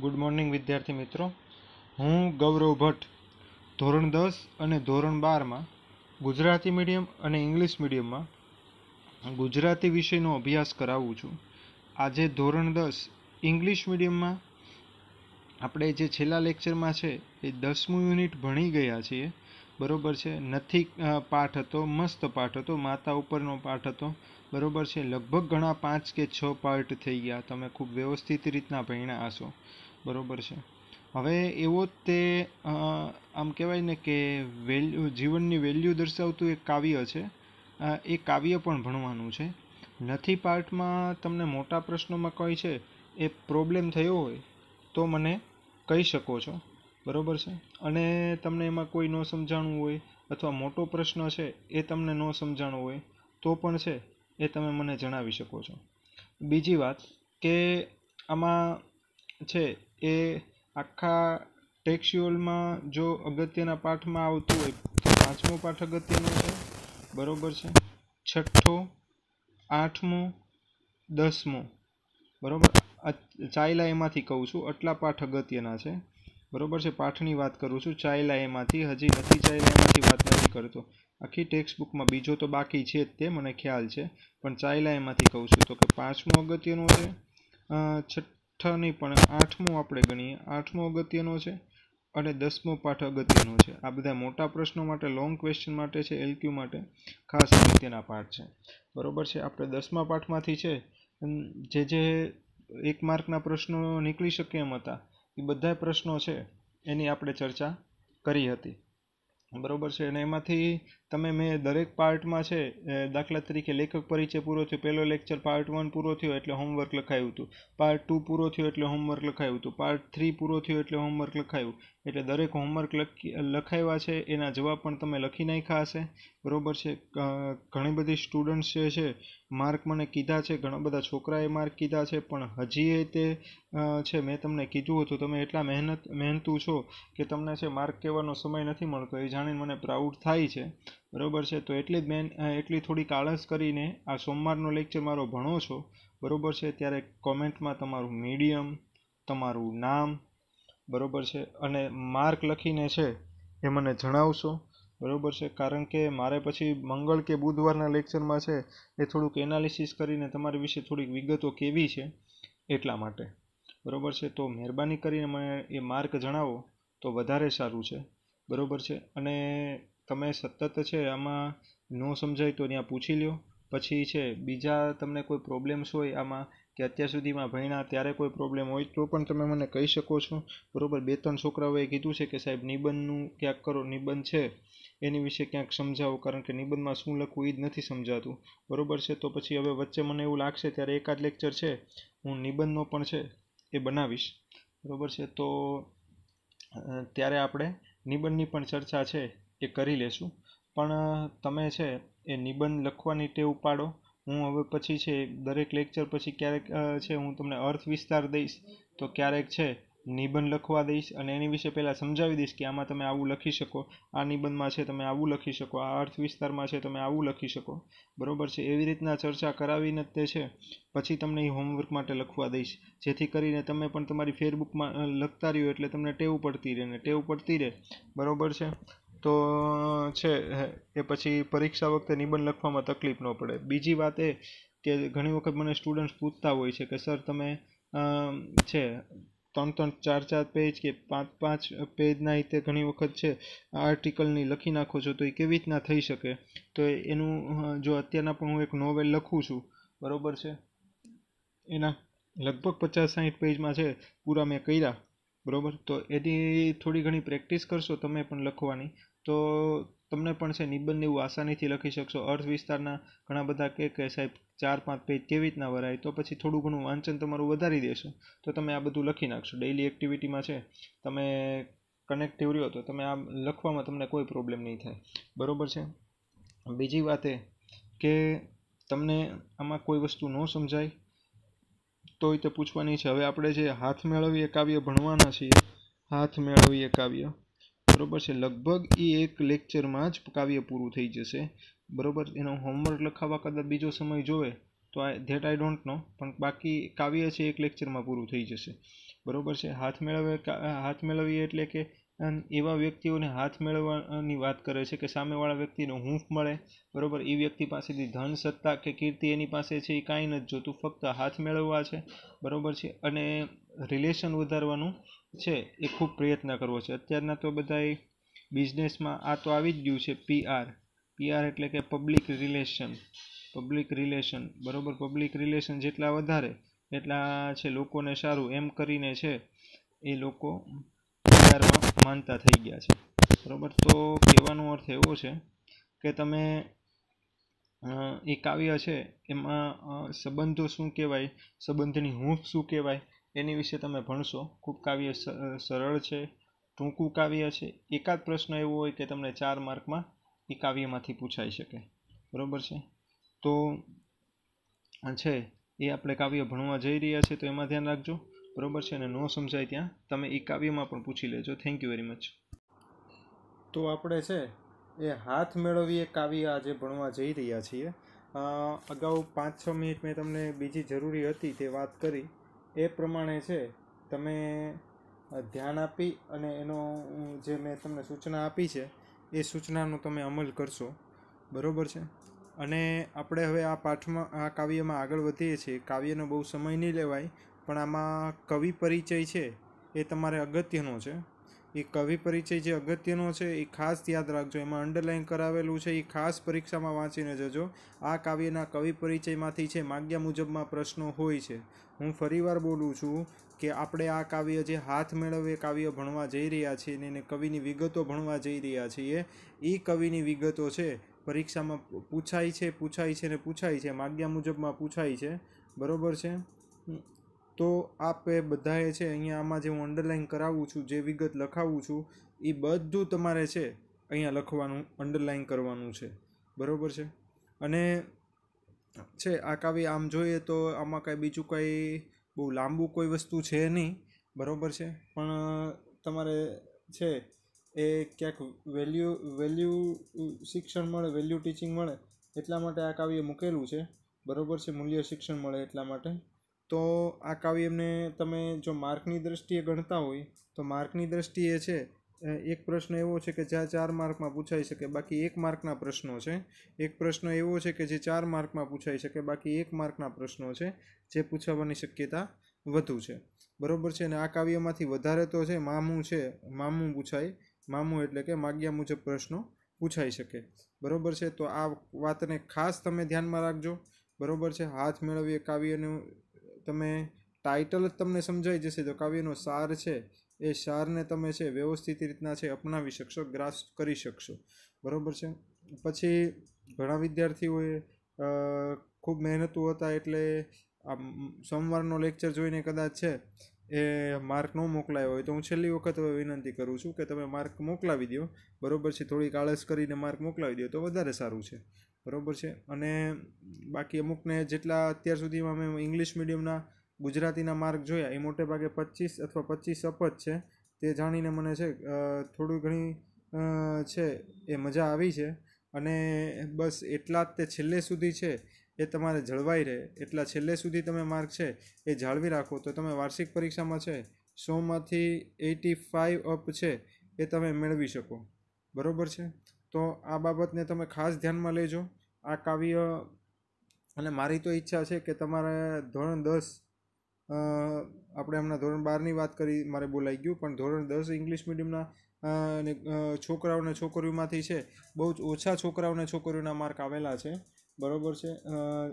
Good morning વિદ્યાર્થી મિત્રો. હું ગૌરવ ભટ્ટ, ધોરણ દસ અને ધોરણ બારમાં ગુજરાતી મીડિયમ અને ઇંગ્લિશ મીડિયમમાં ગુજરાતી વિષયનો અભ્યાસ કરાવું છું. આજે ધોરણ દસ ઇંગ્લિશ મીડિયમમાં આપણે જે છેલ્લા લેક્ચરમાં છે એ દસમું યુનિટ ભણી ગયા છીએ. બરોબર છે? નથી પાઠ હતો, મસ્ત પાઠ હતો, માતા ઉપરનો પાઠ હતો. બરોબર છે? લગભગ ઘણા પાંચ કે છ પાર્ટ થઈ ગયા. તમે ખૂબ વ્યવસ્થિત રીતના ભણ્યા હશો. બરોબર છે? હવે એવો તે આમ કહેવાય ને કે વેલ્યુ, જીવનની વેલ્યુ દર્શાવતું એક કાવ્ય છે. એ કાવ્ય પણ ભણવાનું છે. નથી પાર્ટમાં તમને મોટા પ્રશ્નોમાં કોઈ છે? એ પ્રોબ્લેમ થયો હોય તો મને કહી શકો છો. બરોબર છે? અને તમને એમાં કોઈ ન સમજાણું હોય અથવા મોટો પ્રશ્ન છે એ તમને ન સમજાણો હોય, તો પણ છે એ તમે મને જણાવી શકો છો. બીજી વાત કે આમાં છે એ આખા ટેક્સ્યુઅલમાં જો અગત્યના પાઠમાં આવતું હોય, તો પાંચમો પાઠ અગત્યનો છે, બરોબર છે? છઠ્ઠો, આઠમો, દસમો, બરાબર? ચાઇલા એમાંથી કહું છું, આટલા પાઠ અગત્યના છે. બરોબર છે, પાઠની વાત કરું છું, ચાયલા એમાંથી, હજી નથી ચાયલા, એમાંથી વાત નથી કરતો. આખી ટેક્સ્ટ બુકમાં બીજો તો બાકી છે તે, મને ખ્યાલ છે. પણ ચાયલા એમાંથી કહું છું તો કે પાંચમો અગત્યનો છે? છઠ્ઠા નહીં, પણ આઠમો આપણે ગણીએ. આઠમો અગત્યનો છે અને દસમો પાઠ અગત્યનો છે. આ બધા મોટા પ્રશ્નો માટે લોંગ ક્વેશ્ચન માટે છે એલક્યુ માટે ખાસ અગત્યના પાઠ છે. બરોબર છે, આપણે દસમા પાઠમાંથી છે જે જે એક માર્કના પ્રશ્નો નીકળી શકે એમ હતા એ બધા પ્રશ્નો છે, એની આપણે ચર્ચા કરી હતી. બરોબર છે, અને એમાંથી તમે મેં દરેક પાર્ટમાં છે દાખલા તરીકે લેખક પરિચય પૂરો થયો, પહેલો લેક્ચર પાર્ટ વન પૂરો થયો એટલે હોમવર્ક લખાયું હતું. પાર્ટ ટુ પૂરો થયો એટલે હોમવર્ક લખાયું હતું. પાર્ટ થ્રી પૂરો થયો એટલે હોમવર્ક લખાયું. એટલે દરેક હોમવર્ક લખી લખાવ્યા છે, એના જવાબ પણ તમે લખી નાખ્યા હશે. બરોબર છે? ઘણી બધી સ્ટુડન્ટ્સ જે છે માર્ક મને કીધા છે. ઘણા બધા છોકરાએ માર્ક કીધા છે. પણ હજી એ તે છે, મેં તમને કીધું હતું. તમે એટલા મહેનત, મહેનતુ છો કે તમને છે માર્ક કહેવાનો સમય નથી મળતો. એ જાણીને મને પ્રાઉડ થાય છે. બરોબર છે? તો એટલી જ મેન એટલી થોડીક આળસ કરીને આ સોમવારનો લેક્ચર મારો ભણો છો. બરોબર છે? ત્યારે કોમેન્ટમાં તમારું મીડિયમ તમારું નામ, બરોબર છે? અને માર્ક લખીને છે, એ મને જણાવશો. બરોબર છે? કારણ કે મારે પછી મંગળ કે બુધવારના લેક્ચરમાં છે એ થોડુંક એનાલિસિસ કરીને તમારી વિશે થોડીક વિગતો કેવી છે એટલા માટે. બરાબર છે? તો મહેરબાની કરીને મને એ માર્ક જણાવો તો વધારે સારું છે. બરાબર છે? અને તમે સતત છે આમાં ન સમજાય તો ત્યાં પૂછી લ્યો. પછી છે બીજા તમને કોઈ પ્રોબ્લેમ્સ હોય આમાં કે અત્યાર સુધીમાં ભણ્યા ત્યારે કોઈ પ્રોબ્લેમ હોય તો પણ તમે મને કહી શકો છો. બરાબર? બે ત્રણ છોકરાઓએ કીધું છે કે સાહેબ નિબંધનું ક્યાંક કરો? નિબંધ છે. એની વિશે ક્યાંક સમજાવો, કારણ કે નિબંધમાં શું લખવું એ જ નથી સમજાતું. બરોબર છે? તો પછી હવે વચ્ચે મને એવું લાગશે ત્યારે એકાદ લેક્ચર છે, હું નિબંધનો પણ છે એ બનાવીશ. બરોબર છે? તો ત્યારે આપણે નિબંધની પણ ચર્ચા છે એ કરી લેશું. પણ, તમે છે એ નિબંધ લખવાની ટેવ પાડો. હું હવે પછી છે, દરેક લેક્ચર પછી ક્યારેક છે, હું તમને અર્થ વિસ્તાર દઈશ. તો ક્યારેક છે નિબંધ લખવા દઈશ અને એની વિશે પહેલાં સમજાવી દઈશ કે આમાં તમે આવું લખી શકો, આ નિબંધમાં છે તમે આવું લખી શકો, આ અર્થ વિસ્તારમાં છે તમે આવું લખી શકો. બરોબર છે? એવી રીતના ચર્ચા કરાવીને તે છે. પછી તમને એ હોમવર્ક માટે લખવા દઈશ. જેથી કરીને તમે પણ તમારી ફેરબુકમાં લખતા રહ્યો એટલે તમને ટેવ પડતી રહે ને ટેવ પડતી રહે. બરોબર છે? તો છે એ પછી પરીક્ષા વખતે નિબંધ લખવામાં તકલીફ ન પડે. બીજી વાત એ કે ઘણી વખત મને સ્ટુડન્ટ્સ પૂછતા હોય છે કે સર તમે છે ત્રણ ત્રણ ચાર ચાર પેજ કે પાંચ પાંચ પેજના રીતે ઘણી વખત છે આર્ટિકલની લખી નાખો છો તો એ કેવી રીતના થઈ શકે? તો એનું જો અત્યારના પણ હું એક નોવેલ લખું છું, બરાબર છે? એના લગભગ પચાસ સાઠ પેજમાં છે, પૂરા મેં કર્યા, બરાબર? તો એની થોડી ઘણી પ્રેક્ટિસ કરશો તમે પણ લખવાની. તો તમને પણ છે, નિબંધ એવું આસાનીથી લખી શકશો. અર્થ વિસ્તારના ઘણા બધા કે કે સાહેબ ચાર પાંચ પેજ કેવી રીતના ભરાય તો પછી થોડું ઘણું વાંચન તમારું વધારી દેશો. તો તમે આ બધું લખી નાખશો. ડેઇલી એક્ટિવિટીમાં છે, તમે કનેક્ટિવ રહ્યો તો તમે આ લખવામાં તમને કોઈ પ્રોબ્લેમ નહીં થાય. બરોબર છે? બીજી વાત એ કે તમને આમાં કોઈ વસ્તુ ન સમજાય, તોય તે પૂછવાની છે. હવે આપણે જે હાથ મેળવીએ કાવ્ય ભણવાના છીએ, હાથ મેળવીએ કાવ્ય. બરાબર છે? લગભગ એ એક લેક્ચરમાં જ કાવ્ય પૂરું થઈ જશે. બરોબર? એનો હોમવર્ક લખાવવા કદાચ બીજો સમય જોવે, તો આ ધેટ આઈ ડોન્ટ નો પણ બાકી કાવ્ય છે એક લેક્ચરમાં પૂરું થઈ જશે. બરાબર છે? હાથ મેળવે હાથ મેળવીએ એટલે કે એવા વ્યક્તિઓને હાથ મેળવવાની વાત કરે છે કે સામેવાળા વ્યક્તિને હૂંફ મળે. બરાબર? એ વ્યક્તિ પાસેથી ધન, સત્તા કે કીર્તિ એની પાસે છે એ કાંઈ નથી જોતું. ફક્ત હાથ મેળવવા છે. બરાબર છે? અને રિલેશન વધારવાનું છે. એ ખૂબ પ્રયત્ન કરવો છે. અત્યારના તો બધાય બિઝનેસમાં આ તો આવી જ ગયું છે પીઆર પીઆર એટલે કે પબ્લિક રિલેશન પબ્લિક રિલેશન બરોબર? પબ્લિક રિલેશન જેટલા વધારે, એટલા છે લોકોને સારું. એમ કરીને છે એ લોકો પીઆરમાં માનતા થઈ ગયા છે. બરાબર? તો કહેવાનો અર્થ એવો છે કે તમે એ કાવ્ય છે એમાં સંબંધો શું કહેવાય, સંબંધની હૂંફ શું કહેવાય, એની વિશે તમે ભણશો. ખૂબ કાવ્ય સરળ છે, ટૂંકું કાવ્ય છે. એકાદ પ્રશ્ન એવો હોય કે તમને ચાર માર્કમાં એ કાવ્યમાંથી પૂછાઈ શકે. બરોબર છે? તો છે, એ આપણે કાવ્ય ભણવા જઈ રહ્યા છે, તો એમાં ધ્યાન રાખજો. બરોબર છે? અને ન સમજાય ત્યાં, તમે એ કાવ્યમાં પણ પૂછી લેજો. થેન્ક યુ વેરી મચ તો આપણે છે, એ હાથ મેળવીએ કાવ્ય આજે ભણવા જઈ રહ્યા છીએ. અગાઉ પાંચ છ મિનિટ મેં તમને બીજી જરૂરી હતી તે વાત કરી. એ પ્રમાણે છે, તમે ધ્યાન આપી અને એનો જે મેં તમને સૂચના આપી છે એ સૂચનાનો તમે અમલ કરશો. બરોબર છે? અને આપણે હવે આ પાઠમાં, આ કાવ્યમાં આગળ વધીએ છીએ. કાવ્યનો બહુ સમય નહીં લેવાય, પણ આમાં કવિ પરિચય છે, એ તમારે અગત્યનો છે. એ કવિ પરિચય જે અગત્યનો છે, એ ખાસ યાદ રાખજો. એમાં અંડરલાઇન કરાવેલું છે, એ ખાસ પરીક્ષામાં વાંચીને જજો. આ કાવ્યના કવિ પરિચયમાંથી છે માગ્યા મુજબમાં પ્રશ્નો હોય છે, હું ફરીવાર બોલું છું કે આપણે આ કાવ્ય જે હાથ મેળવે કાવ્ય ભણવા જઈ રહ્યા છીએ અને કવિની વિગતો ભણવા જઈ રહ્યા છીએ, એ કવિની વિગતો છે. પરીક્ષામાં પૂછાય છે પૂછાય છે ને પૂછાય છે. માગ્યા મુજબમાં પૂછાય છે. બરોબર છે? તો આપે બધાએ છે અહીંયા આમાં જે હું અંડરલાઇન કરાવું છું, જે વિગત લખાવું છું, એ બધું તમારે છે અહીંયા લખવાનું અંડરલાઇન કરવાનું છે. બરોબર છે? અને છે, આ કાવ્ય આમ જોઈએ તો આમાં કાંઈ બીજું કાંઈ બહુ લાંબુ કોઈ વસ્તુ છે નહીં. બરાબર છે? પણ તમારે છે, એ ક્યાંક વેલ્યુ વેલ્યુ શિક્ષણ મળે વેલ્યુ ટીચિંગ મળે, એટલા માટે આ કાવ્ય મૂકેલું છે. બરોબર છે? મૂલ્ય શિક્ષણ મળે એટલા માટે. તો આ કાવ્યને તમે જો માર્કની દ્રષ્ટિએ ગણતા હોય, તો માર્કની દ્રષ્ટિએ છે એક પ્રશ્ન એવો છે કે જ્યાં ચાર માર્કમાં પૂછાઈ શકે, બાકી એક માર્કના પ્રશ્નો છે. એક પ્રશ્ન એવો છે કે જે ચાર માર્કમાં પૂછાઈ શકે, બાકી એક માર્કના પ્રશ્નો છે, જે પૂછાવાની શક્યતા વધુ છે. બરોબર છે? અને આ કાવ્યમાંથી વધારે તો છે, મામું છે, મામું પૂછાય. મામું એટલે કે માગ્યા મુજબ પ્રશ્નો પૂછાઈ શકે. બરોબર છે? તો આ વાતને ખાસ તમે ધ્યાનમાં રાખજો. બરોબર છે? હાથ મેળવીએ કાવ્યનું તમે ટાઇટલ જ તમને સમજાઈ જશે તો કાવ્યનો સાર છે, એ સારને તમે છે વ્યવસ્થિત રીતના છે અપનાવી શકશો, ગ્રાસ્પ કરી શકશો. બરાબર છે? પછી ઘણા વિદ્યાર્થીઓએ ખૂબ મહેનતુ હતા એટલે આ સોમવારનો લેક્ચર જોઈને કદાચ છે, એ માર્ક ન મોકલાયો હોય તો હું છેલ્લી વખત હવે વિનંતી કરું છું કે તમે માર્ક મોકલાવી દો બરોબર છે? થોડીક આળસ કરીને માર્ક મોકલાવી દો તો વધારે સારું છે. બરોબર છે. અને બાકી અમુકને જેટલા અત્યાર સુધીમાં મેં ઇંગ્લિશ મીડિયમના ગુજરાતીના માર્ક જોયા, એ મોટે ભાગે પચીસ અથવા પચીસ અપ છે. તે જાણીને મને છે થોડી ઘણી છે, એ મજા આવી છે. અને બસ એટલા જ તે છેલ્લે સુધી છે, એ તમારે જળવાઈ રહે. એટલા છેલ્લે સુધી તમે માર્ક છે, એ જાળવી રાખો. તો તમે વાર્ષિક પરીક્ષામાં છે, સોમાંથી એટી ફાઇવ અપ છે, એ તમે મેળવી શકો. બરાબર છે? તો આ બાબતને તમે ખાસ ધ્યાનમાં લેજો. આ કાવ્ય અને મારી તો ઈચ્છા છે કે તમારે ધોરણ દસ આપણે હમણાં ધોરણ બારની વાત કરી, મારે બોલાઈ ગયું, પણ ધોરણ દસ ઇંગ્લિશ મીડિયમના અને છોકરાઓને છોકરીઓમાંથી છે, બહુ જ ઓછા છોકરાઓને છોકરીઓના માર્ક આવેલા છે. બરાબર છે?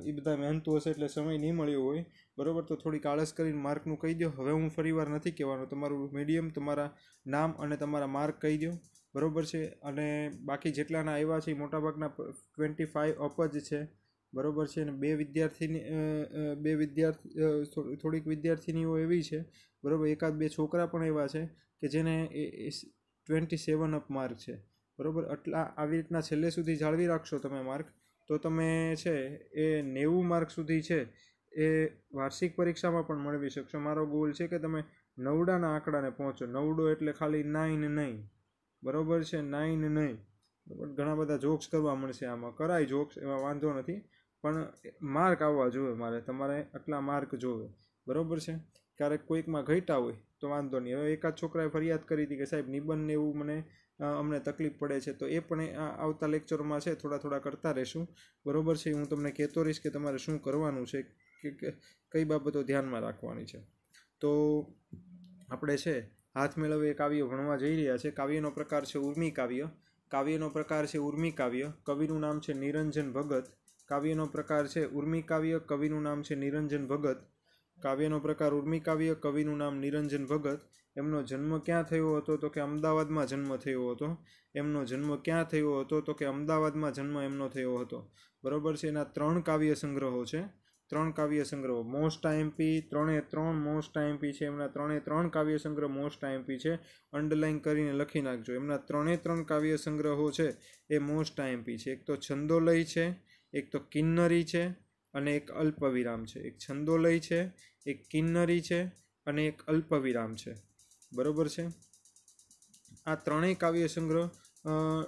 એ બધા મહેનતુ હશે એટલે સમય નહીં મળ્યો હોય. બરાબર? તો થોડીક આળસ કરીને માર્કનું કહી દો હવે હું ફરીવાર નથી કહેવાનો. તમારું મીડિયમ, તમારા નામ અને તમારા માર્ક કહી દો બરાબર છે? અને બાકી જેટલાના આવ્યા છે એ મોટાભાગના ટ્વેન્ટી ફાઇવ અપ જ છે. બરાબર છે? અને બે વિદ્યાર્થીની બે વિદ્યાર્થી થોડીક વિદ્યાર્થીનીઓ એવી છે, બરાબર, એકાદ બે છોકરા પણ એવા છે કે જેને ટ્વેન્ટી સેવન અપ માર્ક છે. બરાબર? આટલા આવી રીતના છેલ્લે સુધી જાળવી રાખશો તમે માર્ક તો તમે છે, એ નેવું માર્ક સુધી છે, એ વાર્ષિક પરીક્ષામાં પણ મેળવી શકશો. મારો ગોલ છે કે તમે નવડાના આંકડાને પહોંચો. નવડો એટલે ખાલી નાઇન નહીં. બરાબર છે? નાઇન નહીં. ઘણા બધા જોક્સ કરવા મળશે આમાં. કરાય જોક્સ એમાં વાંધો નથી. પણ માર્ક આવવા જોઈએ મારે. તમારે આટલા માર્ક જોવે બરાબર છે? ક્યારેક કોઈકમાં ઘટ્યા હોય તો વાંધો નહીં. હવે એકાદ છોકરાએ ફરિયાદ કરી હતી કે સાહેબ નિબંધને એવું મને અમને તકલીફ પડે છે, તો એ પણ આવતા લેક્ચરમાં છે. થોડા થોડા કરતા રહેશું. બરાબર છે? હું તમને કહેતો રહીશ કે તમારે શું કરવાનું છે કે, કઈ બાબતો ધ્યાનમાં રાખવાની છે. તો, આપણે છે હાથ મેળવે કાવ્ય ભણવા જઈ રહ્યા છે. કાવ્યનો પ્રકાર છે ઉર્મી કાવ્ય. કાવ્યનો પ્રકાર છે ઉર્મી કાવ્ય. કવિનું નામ છે નિરંજન ભગત. કાવ્યનો પ્રકાર છે ઉર્મી કાવ્ય. કવિનું નામ છે નિરંજન ભગત. કાવ્યનો પ્રકાર ઉર્મી કાવ્ય. કવિનું નામ નિરંજન ભગત. એમનો જન્મ ક્યાં થયો હતો તો કે અમદાવાદમાં જન્મ થયો હતો. એમનો જન્મ ક્યાં થયો હતો તો કે અમદાવાદમાં જન્મ એમનો થયો હતો. બરોબર છે? એના ત્રણ કાવ્ય સંગ્રહો છે. ત્રણ કાવ્ય સંગ્રહો. મોસ્ટ આઈએમપી ત્રણે ત્રણ, મોસ્ટ આઈએમપી છે. એમના ત્રણે ત્રણ કાવ્ય સંગ્રહ મોસ્ટ આઈએમપી છે. અંડરલાઇન કરીને લખી નાખજો. એમના ત્રણે ત્રણ કાવ્ય સંગ્રહો છે એ મોસ્ટ આઈએમપી છે. એક તો છંદોલય છે, એક તો કિન્નરી છે અને એક અલ્પવિરામ છે. એક છંદોલય છે, એક કિન્નરી છે અને એક અલ્પવિરામ છે. બરોબર છે? આ ત્રણેય કાવ્ય સંગ્રહ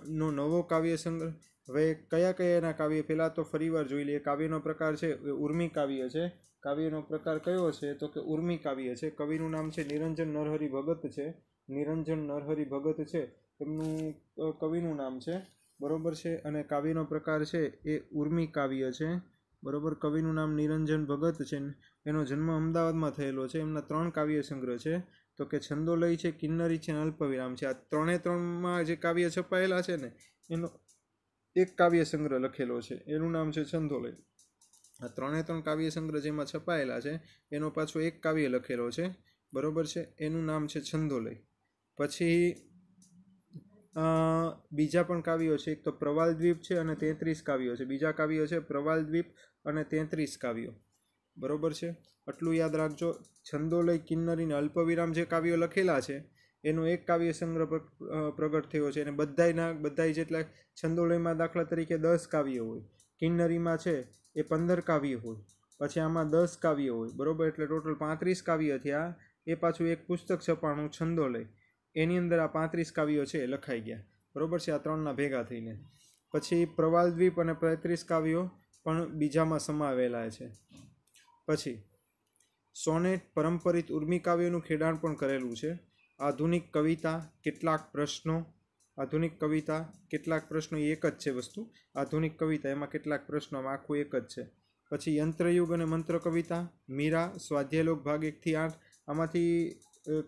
નો નવો કાવ્ય સંગ્રહ હવે કયા કયા એના કાવ્ય? પહેલાં તો ફરીવાર જોઈ લઈએ. કાવ્યનો પ્રકાર છે, એ ઉર્મી કાવ્ય છે. કાવ્યનો પ્રકાર કયો છે? તો કે ઉર્મી કાવ્ય છે. કવિનું નામ છે નિરંજન નરહરી ભગત છે. નિરંજન નરહરી ભગત છે. એમનું કવિનું નામ છે. બરોબર છે? અને કાવ્યનો પ્રકાર છે એ ઉર્મી કાવ્ય છે. બરોબર? કવિનું નામ નિરંજન ભગત છે. એનો જન્મ અમદાવાદમાં થયેલો છે. એમના ત્રણ કાવ્ય સંગ્રહ છે. તો કે છંદોલય છે, કિન્નરી છે અલ્પવિરામ છે. આ ત્રણે ત્રણમાં જે કાવ્ય છપાયેલા છે ને, એનો એક કાવ્ય સંગ્રહ લખેલો છે. એનું નામ છે છંદોલય આ ત્રણે ત્રણ કાવ્ય સંગ્રહ જેમાં છપાયેલા છે, એનો પાછો એક કાવ્ય લખેલો છે. બરોબર છે? એનું નામ છે છંદોલય પછી બીજા પણ કાવ્યો છે. એક તો પ્રવાલ દ્વીપ છે અને તેત્રીસ કાવ્યો છે. બીજા કાવ્યો છે પ્રવાલ દ્વીપ અને તેત્રીસ કાવ્યો. બરોબર છે? આટલું યાદ રાખજો. છંદોલય કિન્નરીને અલ્પવિરામ જે કાવ્યો લખેલા છે એનો એક કાવ્ય સંગ્રહ પ્રગટ થયો છે અને બધાયના, બધાય જેટલા છંદોલયમાં દાખલા તરીકે દસ કાવ્ય હોય, કિન્નરીમાં છે એ પંદર કાવ્ય હોય, પછી આમાં દસ કાવ્ય હોય, બરાબર? એટલે ટોટલ પાંત્રીસ કાવ્ય થયા. એ પાછું એક પુસ્તક છપાણું છંદોલય એની અંદર આ પાંત્રીસ કાવ્યો છે લખાઈ ગયા. બરાબર છે? આ ત્રણના ભેગા થઈને. પછી પ્રવાલ દ્વીપ અને પાંત્રીસ કાવ્યો પણ બીજામાં સમાવેલા છે. પછી સોનેટ પરંપરિત ઉર્મી કાવ્યનું ખેડાણ પણ કરેલું છે. આધુનિક કવિતા, કેટલાક પ્રશ્નો, આધુનિક કવિતા, કેટલાક પ્રશ્નો એક જ છે વસ્તુ. આધુનિક કવિતા, એમાં કેટલાક પ્રશ્નો આખું એક જ છે. પછી યંત્રયુગ અને મંત્ર કવિતા, મીરા, સ્વાધ્યાયલોક ભાગ એકથી આઠ, આમાંથી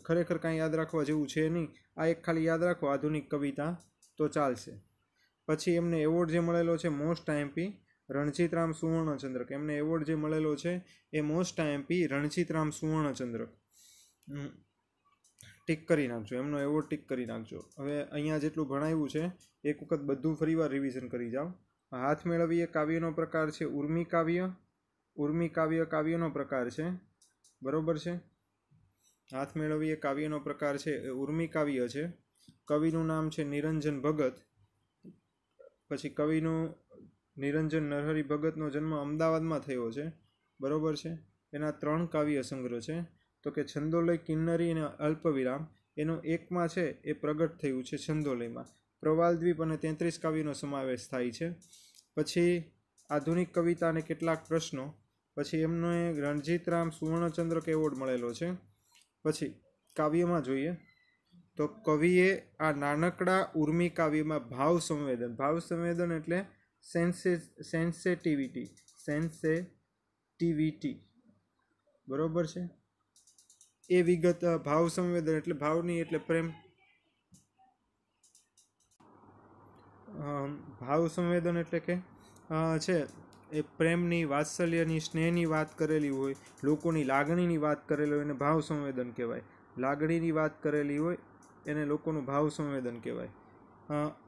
ખરેખર કાંઈ યાદ રાખવા જેવું છે નહીં. આ એક ખાલી યાદ રાખો, આધુનિક કવિતા, તો ચાલશે. પછી એમને એવોર્ડ જે મળેલો છે, મોસ્ટ આઈએમપી રણજીતરામ સુવર્ણચંદ્રક. એમને એવોર્ડ જે મળેલો છે, એ મોસ્ટ આઈએમપી રણજીતરામ સુવર્ણચંદ્રક. ટીક કરી નાખજો, એમનો એવોર્ડ ટીક કરી નાખજો. હવે અહીંયા જેટલું ભણાવ્યું છે, એક વખત બધું ફરીવાર રિવિઝન કરી જાઓ. હાથ મેળવીએ કાવ્યનો પ્રકાર છે ઉર્મી કાવ્ય. ઉર્મી કાવ્ય કાવ્યનો પ્રકાર છે. બરોબર છે? હાથ મેળવીએ કાવ્યનો પ્રકાર છે, એ ઉર્મી કાવ્ય છે. કવિનું નામ છે નિરંજન ભગત. પછી કવિનું નિરંજન નરહરી ભગતનો જન્મ અમદાવાદમાં થયો છે. બરોબર છે? એના ત્રણ કાવ્ય સંગ્રહ છે. તો કે છંદોલય કિન્નરી અને અલ્પવિરામ એનો એકમાં છે, એ પ્રગટ થયું છે છંદોલયમાં. પ્રવાલ દ્વીપ અને તેત્રીસ કાવ્યનો સમાવેશ થાય છે. પછી આધુનિક કવિતા અને કેટલાક પ્રશ્નો. પછી એમનો રણજીતરામ સુવર્ણચંદ્રક એવોર્ડ મળેલો છે. પછી કાવ્યમાં જોઈએ તો કવિએ આ નાનકડા ઉર્મી કાવ્યમાં ભાવ સંવેદન ભાવ સંવેદન એટલે સેન્સે સેન્સેટિવિટી સેન્સેટિવિટી બરોબર છે? એ વિગત ભાવ સંવેદન એટલે ભાવની એટલે પ્રેમ. ભાવ સંવેદન એટલે કે છે, એ પ્રેમની, વાત્સલ્યની, સ્નેહની વાત કરેલી હોય, લોકોની લાગણીની વાત કરેલી હોય એને ભાવ સંવેદન કહેવાય. લાગણીની વાત કરેલી હોય એને લોકોનું ભાવ સંવેદન કહેવાય.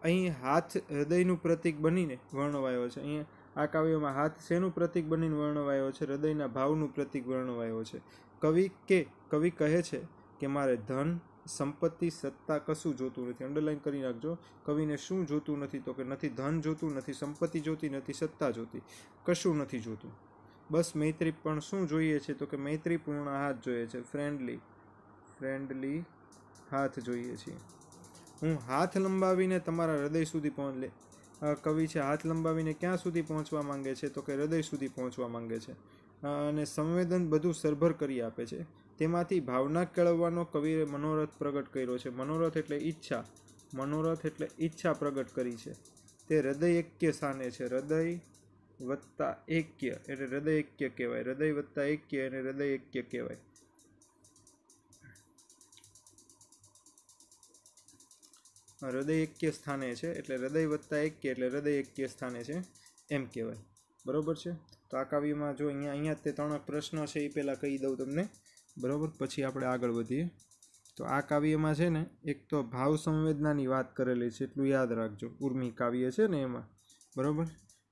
અહીં હાથ હૃદયનું પ્રતીક બનીને વર્ણવાયો છે. અહીંયા આ કાવ્યમાં હાથ શેનું પ્રતીક બનીને વર્ણવાયો છે? હૃદયના ભાવનું પ્રતીક વર્ણવાયો છે. કવિ કે કવિ કહે છે કે મારે ધન, સંપત્તિ, સત્તા કશું જોતું નથી. અંડરલાઈન કરી નાખજો. કવિને શું જોતું નથી તો કે નથી ધન જોતું, નથી સંપત્તિ જોતી, નથી સત્તા જોતી. કશું નથી જોતું. બસ મૈત્રી પણ શું જોઈએ છે તો કે મૈત્રીપૂર્ણ હાથ જોઈએ છે. ફ્રેન્ડલી ફ્રેન્ડલી હાથ જોઈએ છીએ હું હાથ લંબાવીને તમારા હૃદય સુધી પહોંચ લે કવિ છે, હાથ લંબાવીને ક્યાં સુધી પહોંચવા માંગે છે તો કે હૃદય સુધી પહોંચવા માંગે છે? અને સંવેદન બધું સરભર કરી આપે છે. તેમાંથી ભાવના કેળવવાનો કવિએ મનોરથ પ્રગટ કર્યો છે. મનોરથ એટલે ઈચ્છા. મનોરથ એટલે ઈચ્છા પ્રગટ કરી છે. તે હૃદય એક્ય સ્થાને છે. હૃદય વત્તા એક્ય એટલે હૃદય એક્ય કહેવાય. હૃદય વત્તા એક્ય અને હૃદય એક્ય કહેવાય. હૃદય એક્ય સ્થાને છે એટલે હૃદય વત્તા એક્ય એટલે હૃદય એક્ય સ્થાને છે. એમ કહેવાય. બરોબર છે? તો આ કાવ્યમાં જો અહીંયા અહીંયા તે ત્રણ પ્રશ્ન છે એ પહેલાં કહી દઉં તમને. બરાબર? પછી આપણે આગળ વધીએ. તો આ કાવ્યમાં છે ને, એક તો ભાવ સંવેદનાની વાત કરેલી છે, એટલું યાદ રાખજો. ઉર્મી કાવ્ય છે ને એમાં. બરાબર?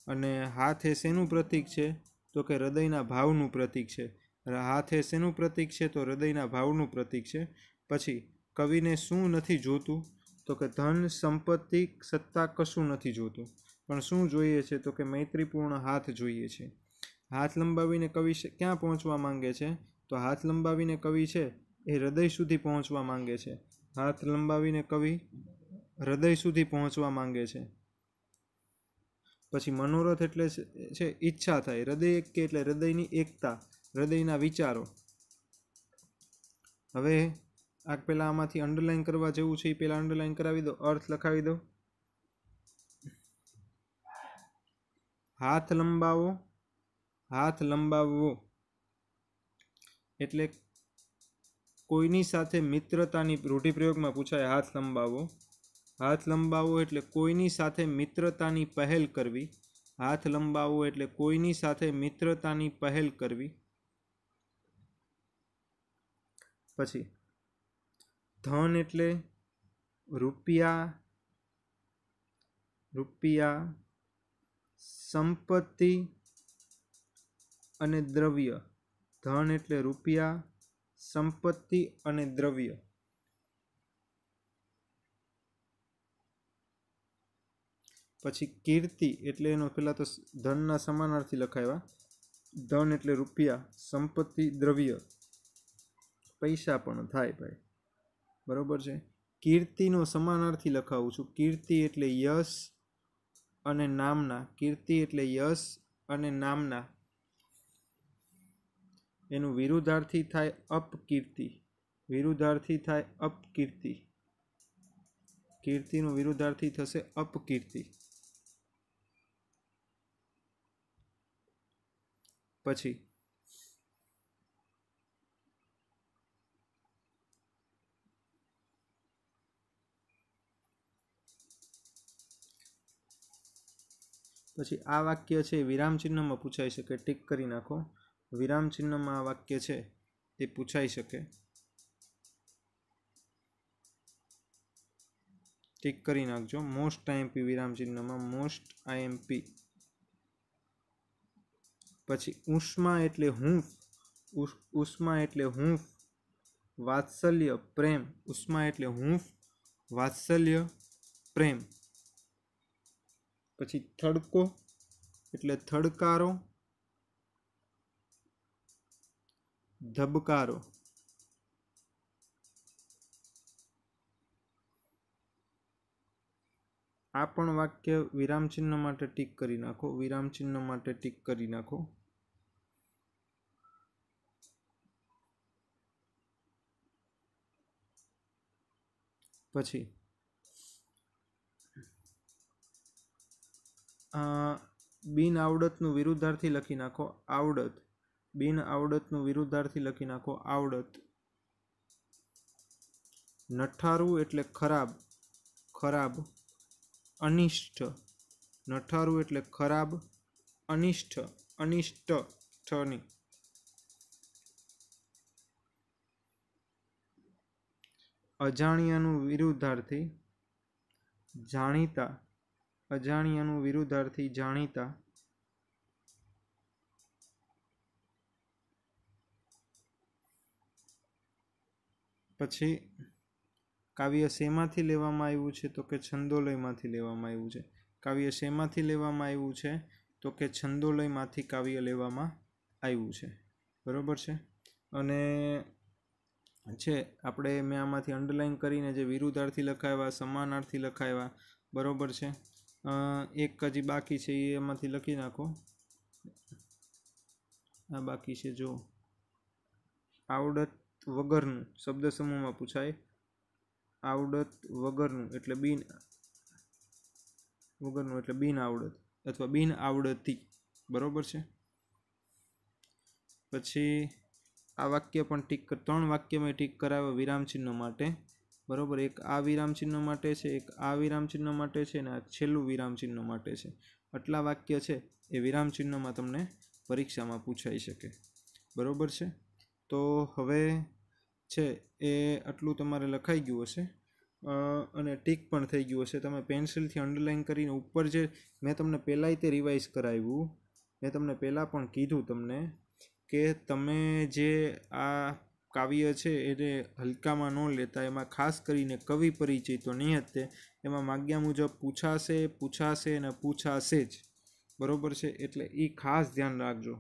અને હાથ એ શેનું પ્રતીક છે? તો કે હૃદયના ભાવનું પ્રતીક છે. હાથ એ શેનું પ્રતીક છે? તો હૃદયના ભાવનું પ્રતીક છે. પછી, કવિને શું નથી જોતું? તો કે ધન, સંપત્તિ, સત્તા કશું નથી જોતું. પણ શું જોઈએ છે તો કે મૈત્રીપૂર્ણ હાથ જોઈએ છે. હાથ લંબાવીને કવિ ક્યાં પહોંચવા માંગે છે? તો હાથ લંબાવીને કવિ છે એ હૃદય સુધી પહોંચવા માંગે છે. હાથ લંબાવીને કવિ હૃદય સુધી પહોંચવા માંગે છે. પછી મનોરથ એટલે છે- ઈચ્છા થાય. હૃદય એક કે એટલે હૃદયની એકતા, હૃદયના વિચારો. હવે આ પહેલાં આમાંથી અંડરલાઇન કરવા જેવું છે એ પહેલાં અંડરલાઇન કરાવી દો. અર્થ લખાવી દો. હાથ લંબાવો, હાથ લંબાવવો. એટલે કોઈની સાથે મિત્રતાની રૂઢિપ્રયોગમાં પૂછાય, હાથ લંબાવો. હાથ લંબાવો એટલે કોઈની સાથે મિત્રતાની પહેલ કરવી. હાથ લંબાવો એટલે કોઈની સાથે મિત્રતાની પહેલ કરવી. પછી, ધન એટલે રૂપિયા રૂપિયા સંપત્તિ અને દ્રવ્ય. ધન એટલે રૂપિયા, સંપત્તિ અને દ્રવ્ય. પછી કીર્તિ એટલે એનો પહેલાં તો ધનના સમાનાર્થી લખાવ્યા ધન એટલે રૂપિયા, સંપત્તિ, દ્રવ્ય. પૈસા પણ થાય ભાઈ. બરોબર છે? કીર્તિનો સમાનાર્થી લખાવું છું. કીર્તિ એટલે યશ અને નામના, કીર્તિ એટલે યશ અને નામના. એનું વિરુદ્ધાર્થી થાય અપકીર્તિ વિરુદ્ધાર્થી થાય અપકીર્તિ કીર્તિનું વિરુદ્ધાર્થી થશે અપકીર્તિ પછી પછી આ વાક્ય છે, વિરામ ચિહ્નમાં પૂછાઈ શકે, ટીક કરી નાખો. વિરામ ચિહ્નમાં આ વાક્ય છે, એ પૂછાઈ શકે. ટીક કરી નાખજો. મોસ્ટ આઈએમપી વિરામ ચિહ્નમાં, મોસ્ટ આઈએમપી પછી ઉષ્મા એટલે હૂંફ ઉષ్- ઉષ્મા એટલે હૂંફ, વાત્સલ્ય પ્રેમ. ઉષ્મા એટલે હૂંફ, વાત્સલ્ય પ્રેમ. પછી થડકો, એટલે થડકારો, ધબકારો. આ પણ વાક્ય વિરામ ચિહ્ન માટે ટીક કરી નાખો. વિરામ ચિહ્ન માટે ટીક કરી નાખો. પછી બિન આવડતનું વિરુદ્ધાર્થી લખી નાખો આવડત. બિન આવડતનું વિરુદ્ધાર્થી લખી નાખો આવડત. નઠારું એટલે ખરાબ ખરાબ, અનિષ્ટ. નઠારું એટલે ખરાબ, અનિષ્ટ અનિષ્ટ ઠની અજાણ્યાનું વિરુદ્ધાર્થી જાણીતા અજાણ્યાનું વિરુદ્ધાર્થી જાણીતા પછી કાવ્ય શેમાંથી લેવામાં આવ્યું છે? તો કે છંદોલયમાંથી લેવામાં આવ્યું છે. કાવ્ય શેમાંથી લેવામાં આવ્યું છે? તો કે છંદોલયમાંથી કાવ્ય લેવામાં આવ્યું છે. બરાબર છે? અને છે, આપણે મેં આમાંથી અંડરલાઈન કરીને જે વિરુદ્ધાર્થી લખાવ્યા સમાનાર્થી લખાવ્યા બરોબર છે? એક હજી બાકી છે, એ એમાંથી લખી નાખો. આ બાકી છે જો આવડત વગરનું, શબ્દ સમૂહમાં પૂછાય. આવડત વગરનું એટલે બિન, વગરનું એટલે બિન આવડત અથવા બિન આવડતી. બરોબર છે? પછી આ વાક્ય પણ ટીક ત્રણ વાક્યમાં ટીક કરાવે વિરામ ચિહ્ન માટે. બરોબર? એક આ વિરામ ચિહ્ન માટે છે, એક આ વિરામ ચિહ્ન માટે છે અને આ છેલ્લું વિરામ ચિહ્ન માટે છે. આટલા વાક્ય છે એ વિરામ ચિહ્નમાં તમને પરીક્ષામાં પૂછાઈ શકે. બરાબર છે? તો હવે છે એ આટલું તમારે લખાઈ ગયું હશે. અને ટીક પણ થઈ ગયું હશે. તમે પેન્સિલથી અંડરલાઇન કરીને ઉપર જે મેં તમને પહેલાંય તે રિવાઇઝ કરાવ્યું, મેં તમને પહેલાં પણ કીધું તમને કે તમે જે આ કાવ્ય છે એને હલકામાં ન લેતા, એમાં ખાસ કરીને કવિ પરિચય તો નહીં હતે એમાં માગ્યા મુજબ પૂછાશે પૂછાશે અને પૂછાશે જ. બરોબર છે? એટલે એ ખાસ ધ્યાન રાખજો.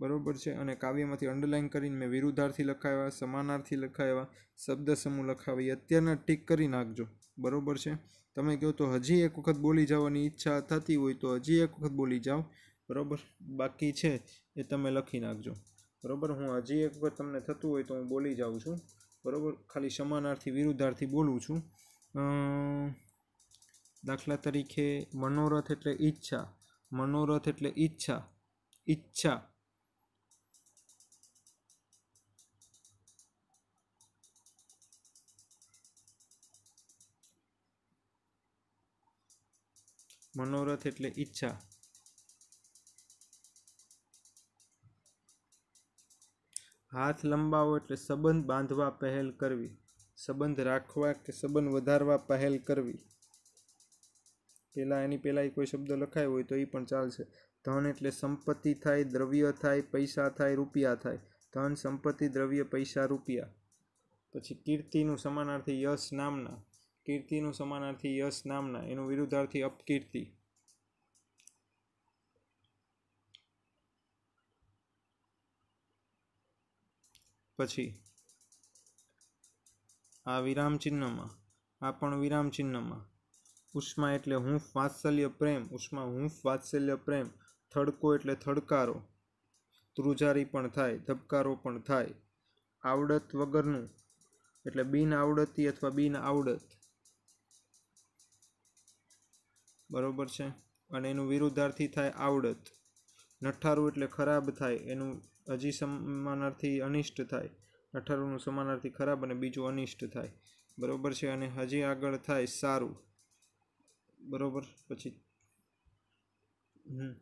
બરોબર છે? અને કાવ્યમાંથી અંડરલાઇન કરીને મેં વિરુદ્ધાર્થી લખાવ્યા, સમાનાર્થી લખાવ્યા, શબ્દ સમૂહ લખાવી, અત્યારના ટીક કરી નાખજો. બરોબર છે? તમે કહો તો હજી એક વખત બોલી જવાની ઈચ્છા થતી હોય તો હજી એક વખત બોલી જાઓ. બરાબર? બાકી છે એ તમે લખી નાખજો. બરોબર? હું હજી એક વખત તમને થતું હોય તો હું બોલી જાઉં છું. બરાબર? ખાલી સમાનાર્થી, વિરુદ્ધાર્થી બોલું છું. દાખલા તરીકે મનોરથ એટલે ઈચ્છા. મનોરથ એટલે ઈચ્છા. ઈચ્છા. મનોરથ એટલે ઈચ્છા. હાથ લંબાવો એટલે સંબંધ બાંધવા પહેલ કરવી. સંબંધ રાખવા કે સંબંધ વધારવા પહેલ કરવી. પેલા એની પહેલાં કોઈ શબ્દ લખાયો હોય તો એ પણ ચાલશે. ધન એટલે સંપત્તિ થાય, દ્રવ્ય થાય, પૈસા થાય, રૂપિયા થાય. ધન, સંપત્તિ, દ્રવ્ય, પૈસા, રૂપિયા. પછી કીર્તિનું સમાનાર્થી યશ નામના. કીર્તિનું સમાનાર્થી યશ નામના. એનું વિરુદ્ધાર્થી અપકીર્તિ. પછી આ વિરામ ચિહ્નમાં, આ પણ વિરામ ચિહ્નમાં. ઉષ્મા એટલે હૂંફ વાત્સલ્ય પ્રેમ, ઉષ્મા હૂંફ વાત્સલ્ય પ્રેમ, થડકો એટલે થડકારો. ધ્રુજારી પણ થાય, ધબકારો પણ થાય. આવડત વગરનું, એટલે બિન આવડતી અથવા બિન આવડત. બરોબર છે? અને એનું વિરુદ્ધાર્થી થાય આવડત. નઠારું એટલે ખરાબ થાય, એનું હજી સમાનાર્થી અનિષ્ટ થાય. અઠારનું સમાનાર્થી ખરાબ અને બીજું અનિષ્ટ થાય. બરોબર છે, અને હજી આગળ થાય સારું. બરોબર? પછી હમ.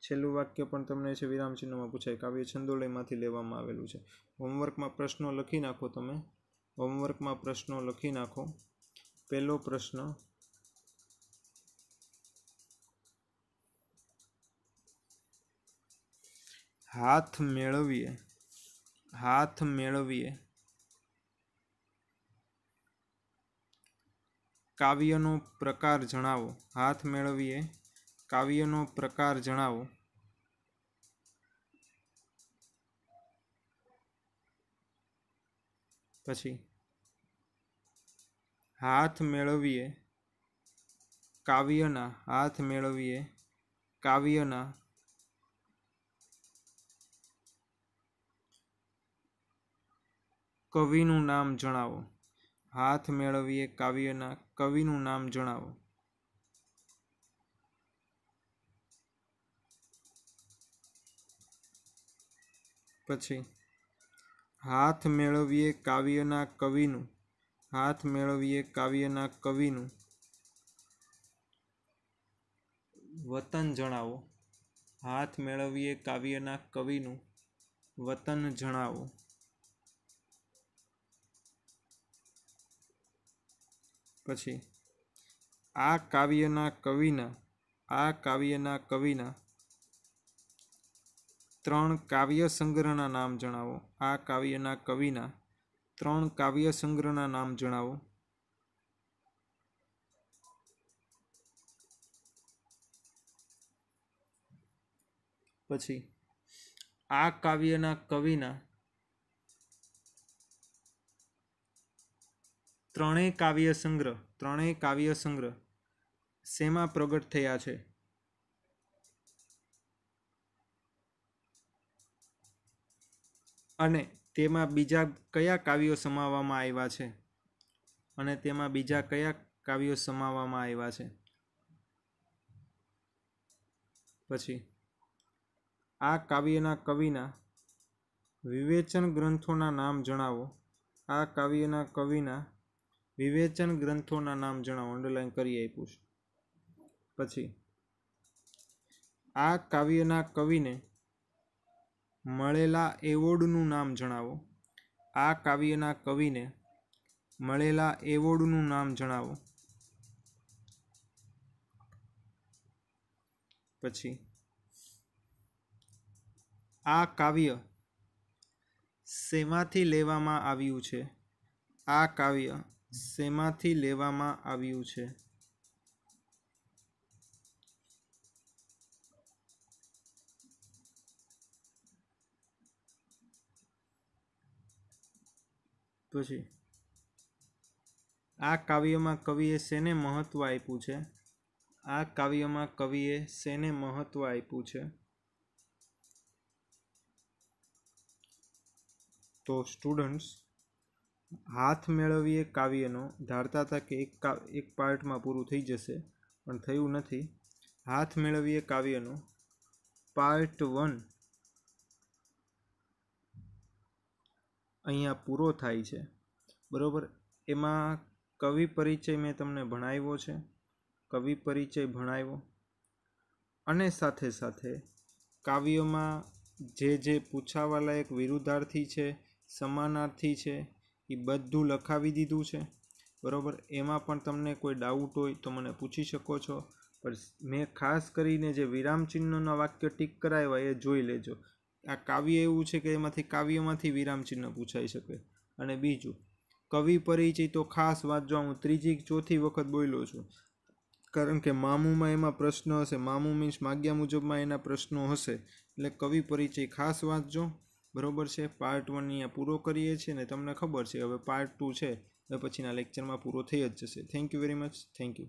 છેલ્લું વાક્ય પણ તમને છે વિરામચિહ્નમાં પૂછાય. કાવ્ય છંદોલયમાંથી લેવામાં આવેલું છે. હોમવર્કમાં પ્રશ્નો લખી નાખો તમે. હોમવર્કમાં પ્રશ્નો લખી નાખો. પહેલો પ્રશ્ન હાથ મેળવીએ. હાથ મેળવીએ. કાવ્યનો પ્રકાર જણાવો. હાથ મેળવીએ. કાવ્યનો પ્રકાર જણાવો. પછી હાથ મેળવીએ. કાવ્યના હાથ મેળવીએ. કાવ્યના કવિનું નામ જણાવો. હાથ મેળવીએ કાવ્યના કવિનું નામ જણાવો. પછી, હાથ મેળવીએ કાવ્યના કવિનું. હાથ મેળવીએ કાવ્યના કવિનું. વતન જણાવો. હાથ મેળવીએ કાવ્યના કવિનું. વતન જણાવો. પછી, આ કાવ્યના કવિના, આ કાવ્યના કવિના ત્રણ કાવ્ય સંગ્રહના નામ જણાવો. આ કાવ્યના કવિના ત્રણ કાવ્ય સંગ્રહના નામ જણાવો. પછી, આ કાવ્યના કવિના ત્રણેય કાવ્ય સંગ્રહ, ત્રણેય કાવ્ય સંગ્રહ શેમાં પ્રગટ થયા છે? અને તેમાં બીજા કયા કાવ્યો સમાવવામાં આવ્યા છે? અને તેમાં બીજા કયા કાવ્યો સમાવવામાં આવ્યા છે? પછી, આ કાવ્યના કવિના વિવેચન ગ્રંથોના નામ જણાવો. આ કાવ્યના કવિના વિવેચન ગ્રંથોના નામ જણાવો અંડરલાઈન કરી આપ્યું છે. પછી, આ કાવ્યના કવિને મળેલા એવોર્ડનું નામ જણાવો. આ કાવ્યના કવિને મળેલા એવોર્ડનું નામ જણાવો. પછી, આ કાવ્ય શેમાંથી લેવામાં આવ્યું છે? આ કાવ્ય શેમાંથી લેવામાં આવ્યું છે? પછી, આ કાવ્યમાં કવિએ શેને મહત્વ આપ્યું છે? આ કાવ્યમાં કવિએ શેને મહત્વ આપ્યું છે? તો સ્ટુડન્ટ્સ હાથ મેળવીએ કાવ્યનો, ધારતા હતા કે એક એક પાર્ટમાં પૂરું થઈ જશે, પણ થયું નથી. હાથ મેળવીએ કાવ્યનો. Part one. અહીંયા પૂરો થાય છે. બરાબર? એમાં કવિ પરિચય મેં તમને ભણાવ્યો છે. કવિ પરિચય ભણાવ્યો. અને સાથે સાથે કાવ્યમાં જે જે પૂછાવાલાયક વિરુદ્ધાર્થી છે, સમાનાર્થી છે એ બધું લખાવી દીધું છે. બરાબર? એમાં પણ તમને કોઈ ડાઉટ હોય તો મને પૂછી શકો છો. પણ મેં ખાસ કરીને જે વિરામચિહ્નના વાક્ય ટીક કરાવ્યા એ જોઈ લેજો. આ કાવ્ય એવું છે કે એમાંથી કાવ્યમાંથી વિરામચિહ્ન પૂછાઈ શકે. અને બીજું, કવિ પરિચય તો ખાસ વાંચજો હું ત્રીજી ચોથી વખત બોલ્યો છું. કારણ કે મામુમાં એમાં પ્રશ્ન હશે. મામુ મીન્સ માગ્યા મુજબમાં એના પ્રશ્નો હશે. એટલે કવિ પરિચય ખાસ વાંચજો. બરોબર છે? પાર્ટ વન અહીંયા પૂરો કરીએ છીએ ને તમને ખબર છે, હવે પાર્ટ ટુ છે, હવે પછીના લેક્ચરમાં પૂરો થઈ જ જશે. Thank you very much thank you